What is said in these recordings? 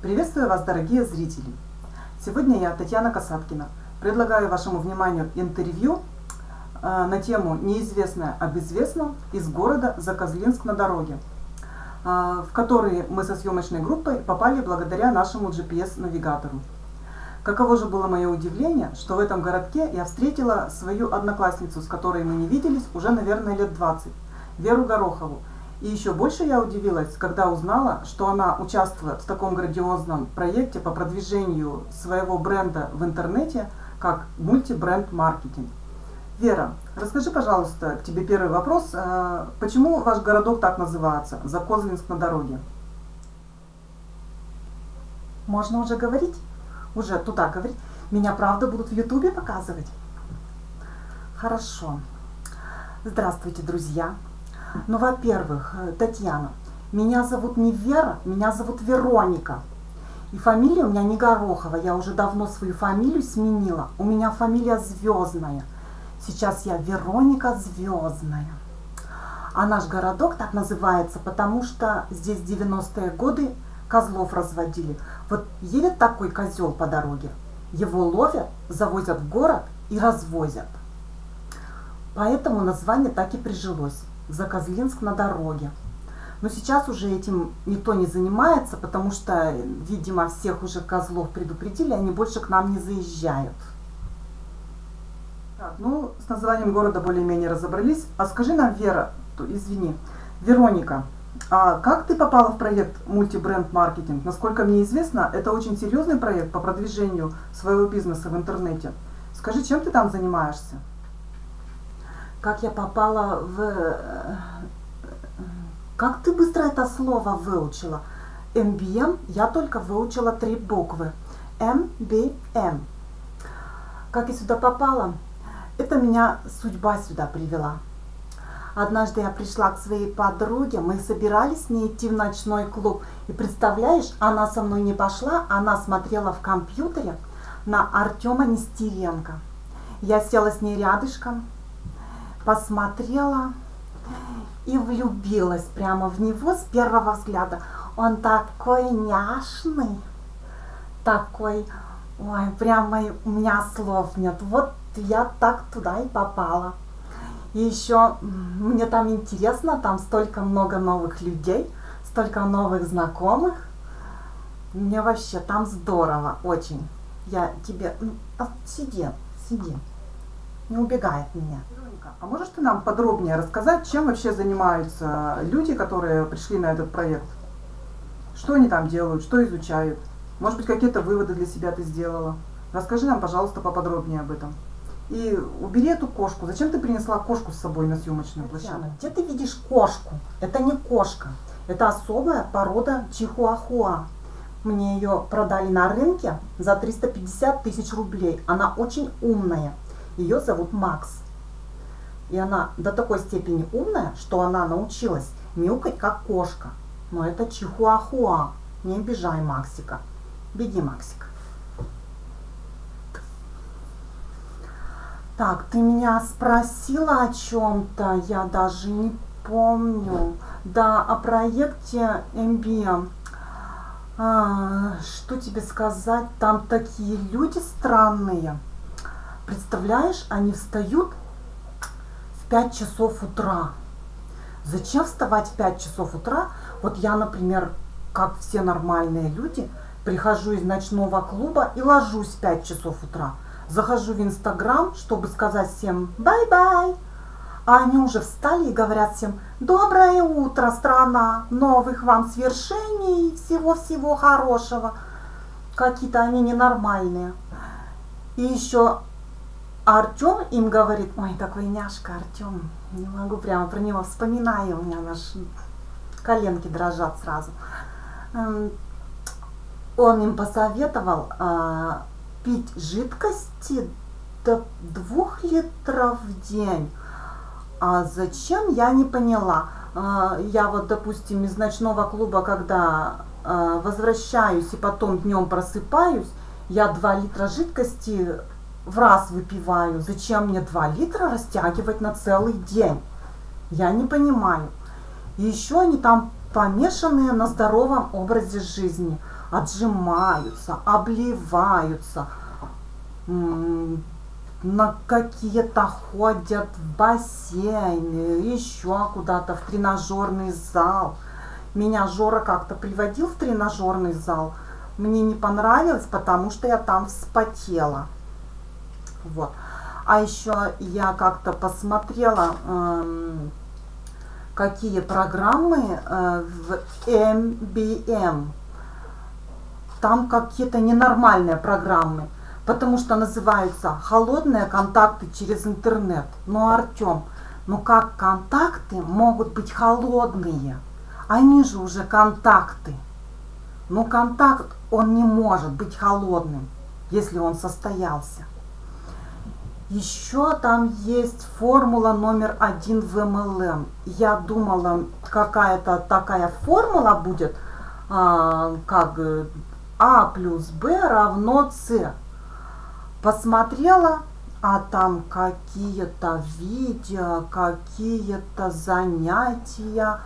Приветствую вас, дорогие зрители! Сегодня я, Татьяна Касаткина, предлагаю вашему вниманию интервью э, на тему «Неизвестное об известном» из города Закозлинск на дороге, э, в который мы со съемочной группой попали благодаря нашему GPS-навигатору. Каково же было мое удивление, что в этом городке я встретила свою одноклассницу, с которой мы не виделись уже, наверное, лет 20, Веру Горохову, и еще больше я удивилась, когда узнала, что она участвует в таком грандиозном проекте по продвижению своего бренда в интернете, как мультибренд-маркетинг. Вера, расскажи, пожалуйста, к тебе первый вопрос. Э, почему ваш городок так называется, Закозлинск на дороге? Можно уже говорить? Уже туда говорить? Меня правда будут в Ютубе показывать? Хорошо. Здравствуйте, друзья. Ну, во-первых, э, Татьяна, меня зовут не Вера, меня зовут Вероника. И фамилия у меня не Горохова, я уже давно свою фамилию сменила. У меня фамилия Звездная. Сейчас я Вероника Звездная. А наш городок так называется, потому что здесь 90-е годы козлов разводили. Вот едет такой козел по дороге, его ловят, завозят в город и развозят. Поэтому название так и прижилось. Закозлинск на дороге. Но сейчас уже этим никто не занимается, потому что, видимо, всех уже козлов предупредили, они больше к нам не заезжают. Так, ну, с названием города более-менее разобрались. А скажи нам, Вера, извини, Вероника, а как ты попала в проект мультибренд-маркетинг? Насколько мне известно, это очень серьезный проект по продвижению своего бизнеса в интернете. Скажи, чем ты там занимаешься? Как я попала в... Э, как ты быстро это слово выучила? MBM я только выучила три буквы. MBM. Как я сюда попала? Это меня судьба сюда привела. Однажды я пришла к своей подруге, мы собирались с ней идти в ночной клуб. И представляешь, она со мной не пошла, она смотрела в компьютере на Артема Нестеренко. Я села с ней рядышком, посмотрела и влюбилась прямо в него с первого взгляда. Он такой няшный, такой, ой, прямо у меня слов нет. Вот я так туда и попала. И еще мне там интересно, там столько много новых людей, столько новых знакомых. Мне вообще там здорово, очень. Я тебе... А, сиди, сиди. Не убегай от меня. А можешь ты нам подробнее рассказать, чем вообще занимаются люди, которые пришли на этот проект? Что они там делают, что изучают? Может быть, какие-то выводы для себя ты сделала? Расскажи нам, пожалуйста, поподробнее об этом. И убери эту кошку. Зачем ты принесла кошку с собой на съемочную площадку? Где ты видишь кошку? Это не кошка. Это особая порода чихуахуа. Мне ее продали на рынке за 350 тысяч рублей. Она очень умная. Ее зовут Макс. И она до такой степени умная, что она научилась мяукать как кошка. Но это чихуахуа. Не обижай Максика. Беги, Максик. Так, ты меня спросила о чем-то, я даже не помню. Да, о проекте MBM. А, что тебе сказать? Там такие люди странные. Представляешь, они встают 5 часов утра. Зачем вставать в 5 часов утра? Вот я, например, как все нормальные люди, прихожу из ночного клуба и ложусь в 5 часов утра. Захожу в Инстаграм, чтобы сказать всем bye-bye. А они уже встали и говорят всем «Доброе утро, страна! Новых вам свершений, всего-всего хорошего!» Какие-то они ненормальные. И еще а Артем им говорит, ой, такой няшка Артем, не могу прямо про него вспоминаю, у меня наш коленки дрожат сразу. Эм, он им посоветовал а, пить жидкости до двух литров в день. А зачем, я не поняла. А, я вот, допустим, из ночного клуба, когда а, возвращаюсь и потом днем просыпаюсь, я 2 литра жидкости в раз выпиваю. Зачем мне 2 литра растягивать на целый день? Я не понимаю. И еще они там помешанные на здоровом образе жизни. отжимаются, обливаются, на какие-то ходят в бассейн, еще куда-то в тренажерный зал. Меня Жора как-то приводил в тренажерный зал. Мне не понравилось, потому что я там вспотела. Вот. А еще я как-то посмотрела, э, какие программы э, в MBM. Там какие-то ненормальные программы потому что называются холодные контакты через интернет. Ну, Артем, ну как контакты могут быть холодные? Они же уже контакты. Ну, контакт, он не может быть холодным, если он состоялся. Еще там есть формула номер один в MLM. Я думала, какая-то такая формула будет, а, как А плюс Б равно С посмотрела, а там какие-то видео, какие-то занятия.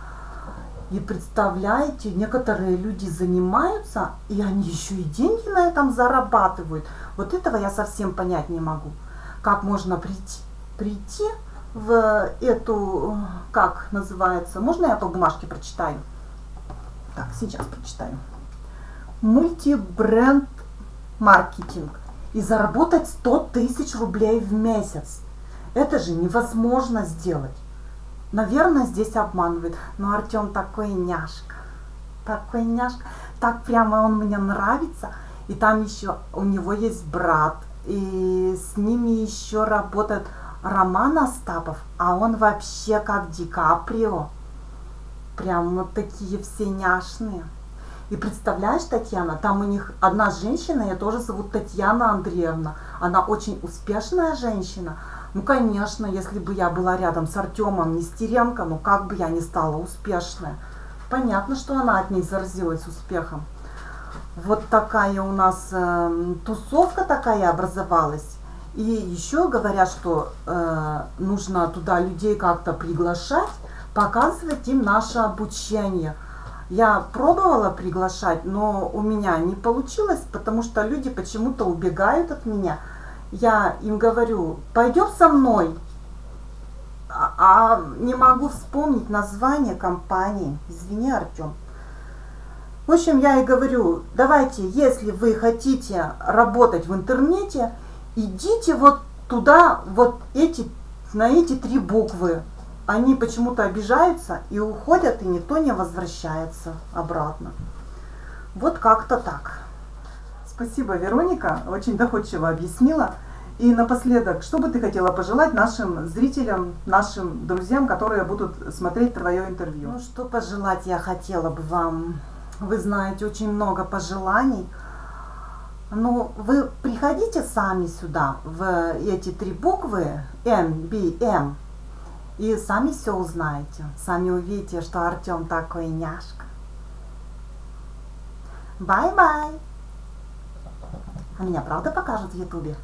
И представляете, некоторые люди занимаются, и они еще и деньги на этом зарабатывают. Вот этого я совсем понять не могу. Как можно прийти, прийти в эту, как называется, можно я по бумажке прочитаю? Так, сейчас прочитаю. Мультибренд маркетинг и заработать 100 тысяч рублей в месяц. Это же невозможно сделать. Наверное, здесь обманывает. Но Артем такой няшка. Такой няшка. Так прямо он мне нравится. И там еще у него есть брат. И с ними еще работает Роман Остапов. А он вообще как Ди Каприо. Прям вот такие все няшные. И представляешь, Татьяна, там у них одна женщина, ее тоже зовут Татьяна Андреевна. Она очень успешная женщина. Ну, конечно, если бы я была рядом с Артемом Нестеренко, ну как бы я не стала успешной. Понятно, что она от них заразилась успехом. Вот такая у нас э, тусовка такая образовалась. И еще говорят, что э, нужно туда людей как-то приглашать, показывать им наше обучение – я пробовала приглашать, но у меня не получилось, потому что люди почему-то убегают от меня. Я им говорю, пойдем со мной, а, а не могу вспомнить название компании. Извини, Артем. В общем, я и говорю, давайте, если вы хотите работать в интернете, идите вот туда, вот эти, на эти три буквы они почему-то обижаются и уходят, и никто не возвращается обратно. Вот как-то так. Спасибо, Вероника, очень доходчиво объяснила. И напоследок, что бы ты хотела пожелать нашим зрителям, нашим друзьям, которые будут смотреть твое интервью? Ну, что пожелать я хотела бы вам? Вы знаете, очень много пожеланий. Ну, вы приходите сами сюда, в эти три буквы, М, Б, М, и сами все узнаете, сами увидите, что Артем такой няшка. Бай-бай! А меня правда покажут в Ютубе?